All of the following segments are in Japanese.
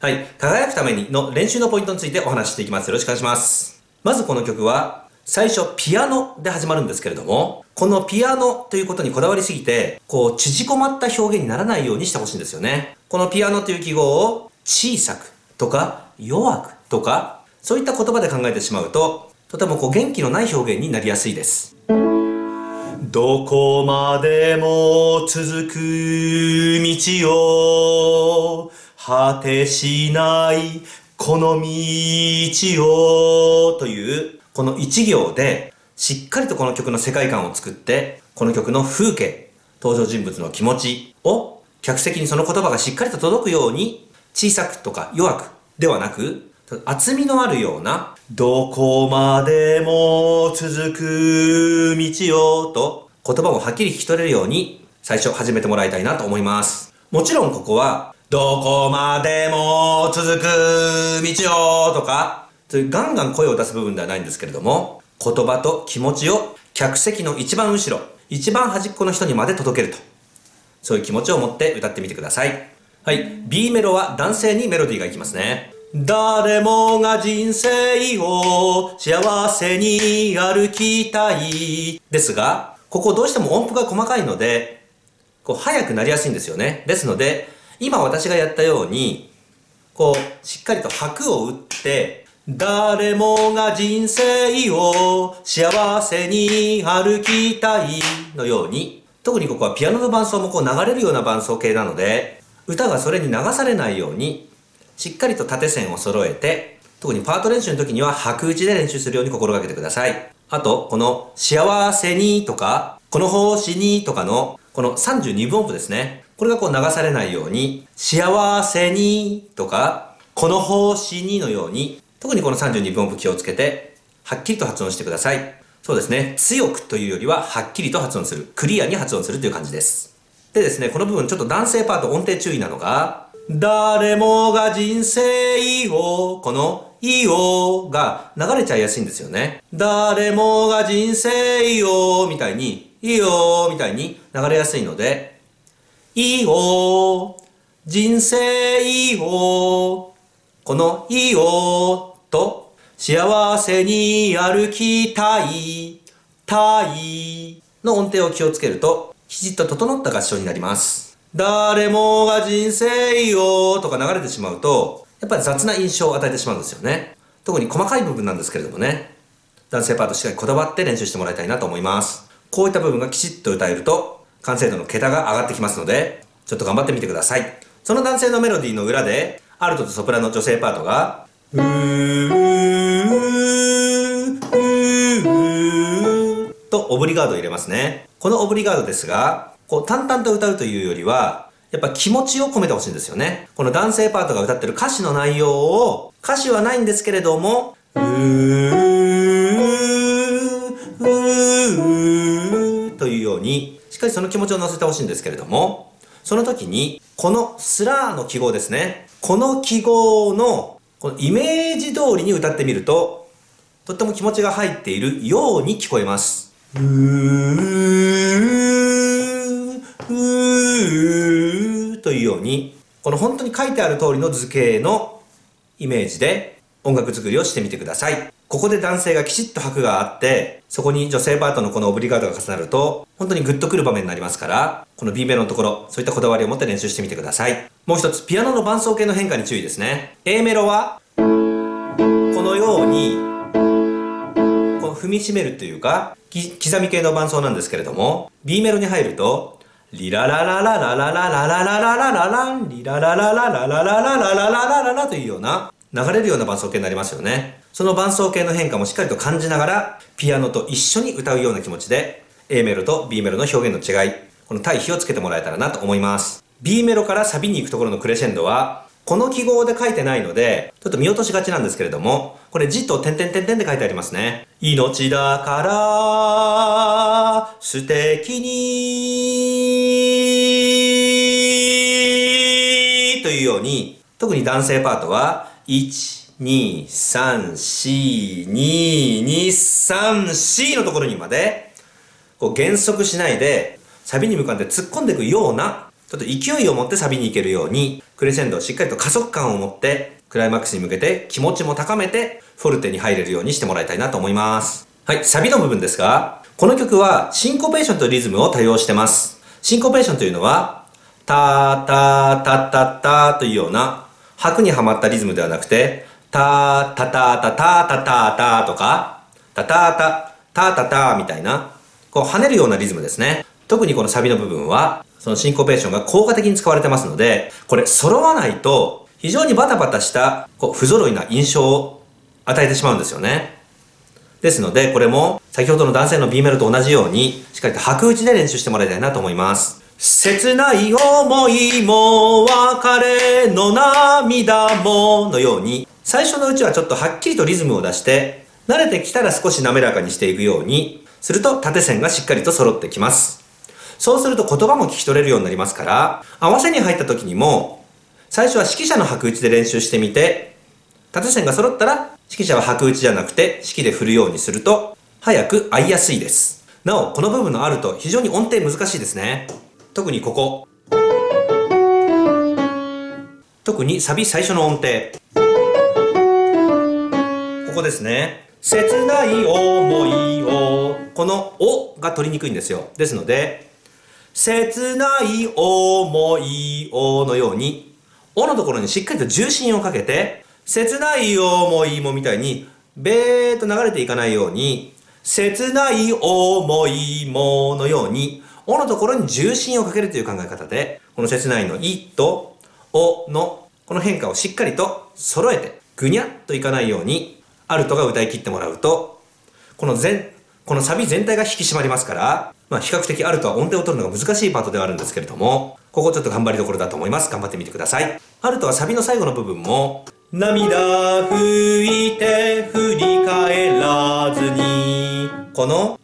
はい。輝くためにの練習のポイントについてお話ししていきます。よろしくお願いします。まずこの曲は、最初ピアノで始まるんですけれども、このピアノということにこだわりすぎて、こう縮こまった表現にならないようにしてほしいんですよね。このピアノという記号を小さくとか弱くとか、そういった言葉で考えてしまうと、とてもこう元気のない表現になりやすいです。どこまでも続く道を果てしないこの道をというこの一行でしっかりとこの曲の世界観を作ってこの曲の風景登場人物の気持ちを客席にその言葉がしっかりと届くように小さくとか弱くではなく厚みのあるようなどこまでも続く道をと言葉もはっきり聞き取れるように最初始めてもらいたいなと思います。もちろんここはどこまでも続く道をとかそういうガンガン声を出す部分ではないんですけれども言葉と気持ちを客席の一番後ろ一番端っこの人にまで届けるとそういう気持ちを持って歌ってみてください。はい。B メロは男性にメロディーがいきますね。誰もが人生を幸せに歩きたい。ですが、ここどうしても音符が細かいので、こう早くなりやすいんですよね。ですので、今私がやったように、こう、しっかりと拍を打って、誰もが人生を幸せに歩きたいのように、特にここはピアノの伴奏もこう流れるような伴奏系なので、歌がそれに流されないように、しっかりと縦線を揃えて、特にパート練習の時には拍打ちで練習するように心がけてください。あと、この幸せにとか、この星にとかの、この32分音符ですね。これがこう流されないように、幸せにとか、この星にのように、特にこの32分音符気をつけて、はっきりと発音してください。そうですね。強くというよりは、はっきりと発音する。クリアに発音するという感じです。でですね、この部分ちょっと男性パート音程注意なのが、誰もが人生を、この、いをが流れちゃいやすいんですよね。誰もが人生を、みたいに、いよみたいに流れやすいので、いを、人生を、このいをと、幸せに歩きたい、たいの音程を気をつけると、きちっと整った合唱になります。誰もが人生をとか流れてしまうと、やっぱり雑な印象を与えてしまうんですよね。特に細かい部分なんですけれどもね。男性パートしっかりこだわって練習してもらいたいなと思います。こういった部分がきちっと歌えると、完成度の桁が上がってきますので、ちょっと頑張ってみてください。その男性のメロディーの裏で、アルトとソプラノ女性パートが、うーとオブリガードを入れますね。このオブリガードですが、こう淡々と歌うというよりは、やっぱ気持ちを込めてほしいんですよね。この男性パートが歌ってる歌詞の内容を、歌詞はないんですけれども、うーっかりその気持ちを乗せてほしいんですけれども、その時に、このスラーの記号ですね。この記号の、このイメージ通りに歌ってみると、とっても気持ちが入っているように聞こえます。うーうーというように、この本当に書いてある通りの図形のイメージで音楽作りをしてみてください。ここで男性がきちっと拍があって、そこに女性パートのこのオブリガードが重なると、本当にグッとくる場面になりますから、この B メロのところ、そういったこだわりを持って練習してみてください。もう一つ、ピアノの伴奏系の変化に注意ですね。A メロは、このように、この踏みしめるというか、刻み系の伴奏なんですけれども、B メロに入ると、リララララララララララララララン、リララララララララララララララというような、流れるような伴奏系になりますよね。その伴奏系の変化もしっかりと感じながら、ピアノと一緒に歌うような気持ちで、A メロと B メロの表現の違い、この対比をつけてもらえたらなと思います。B メロからサビに行くところのクレシェンドは、この記号で書いてないので、ちょっと見落としがちなんですけれども、これ字と点々点々で書いてありますね。命だから、素敵に、というように、特に男性パートは、1、2、3、4、2、2、3、4のところにまで、こう減速しないで、サビに向かって突っ込んでいくようなちょっと勢いを持ってサビに行けるように、クレセンドをしっかりと加速感を持って、クライマックスに向けて気持ちも高めて、フォルテに入れるようにしてもらいたいなと思います。はい、サビの部分ですが、この曲はシンコペーションとリズムを多用してます。シンコペーションというのは、タータータッタタというような、拍にはまったリズムではなくて、たーたたたたたたたとか、たたたたたたみたいな、こう跳ねるようなリズムですね。特にこのサビの部分は、そのシンコペーションが効果的に使われてますので、これ揃わないと、非常にバタバタした、こう、不揃いな印象を与えてしまうんですよね。ですので、これも先ほどの男性の B メロと同じように、しっかりと白打ちで練習してもらいたいなと思います。切ない思いも、別れの涙も、のように、最初のうちはちょっとはっきりとリズムを出して、慣れてきたら少し滑らかにしていくように、すると縦線がしっかりと揃ってきます。そうすると言葉も聞き取れるようになりますから、合わせに入った時にも、最初は指揮者の拍打ちで練習してみて、縦線が揃ったら、指揮者は拍打ちじゃなくて、指揮で振るようにすると、早く合いやすいです。なお、この部分のあると非常に音程難しいですね。特にここ。特にサビ最初の音程。ここですね。切ない思いを。このおが取りにくいんですよ。ですので、切ない思いをのように、おのところにしっかりと重心をかけて、切ない思いもみたいに、べーっと流れていかないように、切ない思いものように、おのところに重心をかけるという考え方で、この切ないのいとおのこの変化をしっかりと揃えて、ぐにゃっといかないように、アルトが歌い切ってもらうと、この全、このサビ全体が引き締まりますから、まあ比較的アルトは音程を取るのが難しいパートではあるんですけれども、ここちょっと頑張りどころだと思います。頑張ってみてください。アルトはサビの最後の部分も、涙拭いて振り返らずに、この、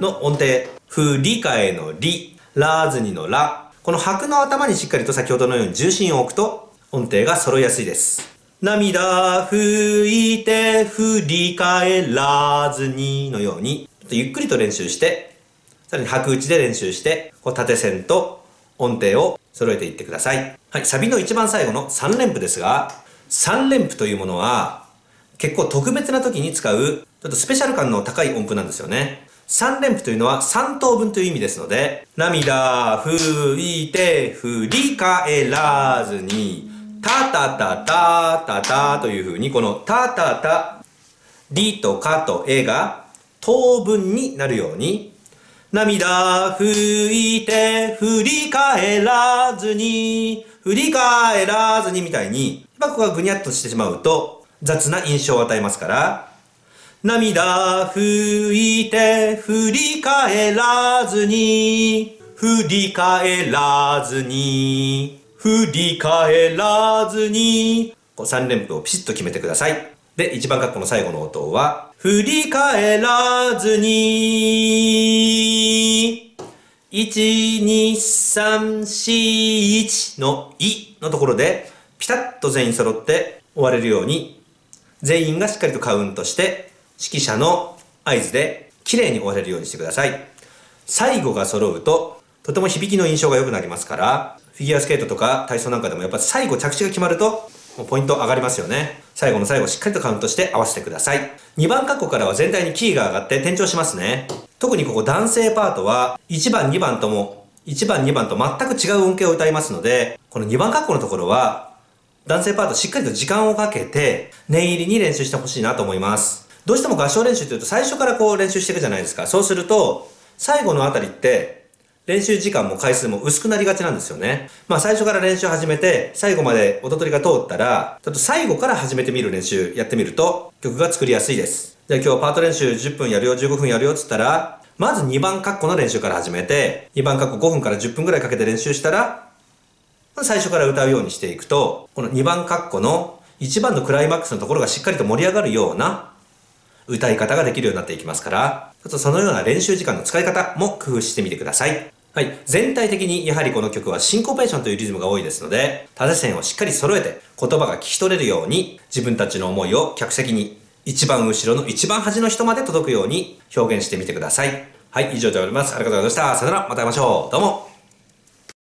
の音程、振り返のり、ラーズにのラ、この拍の頭にしっかりと先ほどのように重心を置くと音程が揃いやすいです。涙拭いて振り返らずにのように、ちょっとゆっくりと練習して、さらに拍打ちで練習して、こう縦線と音程を揃えていってください。はい、サビの一番最後の3連符ですが、3連符というものは、結構特別な時に使う、ちょっとスペシャル感の高い音符なんですよね。3連符というのは3等分という意味ですので、涙拭いて振り返らずに、たたたたたたというふうに、このたたた、りとかとえが等分になるように、涙拭いて振り返らずに、振り返らずにみたいに、ここがぐにゃっとしてしまうと雑な印象を与えますから、涙拭いて振り返らずに、振り返らずに、振り返らずに、こう3連符をピシッと決めてください。で、1番括弧の最後の音は、振り返らずに、1、2、3、4、1のいのところで、ピタッと全員揃って終われるように、全員がしっかりとカウントして、指揮者の合図で綺麗に終われるようにしてください。最後が揃うと、とても響きの印象が良くなりますから、フィギュアスケートとか体操なんかでもやっぱ最後着地が決まると、ポイント上がりますよね。最後の最後しっかりとカウントして合わせてください。2番括弧からは全体にキーが上がって転調しますね。特にここ男性パートは1番2番とも1番2番と全く違う音程を歌いますので、この2番括弧のところは男性パートしっかりと時間をかけて念入りに練習してほしいなと思います。どうしても合唱練習というと最初からこう練習していくじゃないですか。そうすると最後のあたりって練習時間も回数も薄くなりがちなんですよね。まあ最初から練習始めて、最後まで音取りが通ったら、ちょっと最後から始めてみる練習やってみると、曲が作りやすいです。で、今日パート練習10分やるよ、15分やるよって言ったら、まず2番カッコの練習から始めて、2番カッコ5分から10分くらいかけて練習したら、最初から歌うようにしていくと、この2番カッコの1番のクライマックスのところがしっかりと盛り上がるような歌い方ができるようになっていきますから、ちょっとそのような練習時間の使い方も工夫してみてください。はい。全体的にやはりこの曲はシンコペーションというリズムが多いですので、縦線をしっかり揃えて言葉が聞き取れるように自分たちの思いを客席に一番後ろの一番端の人まで届くように表現してみてください。はい、以上で終わります。ありがとうございました。さよなら、また会いましょう。どうも。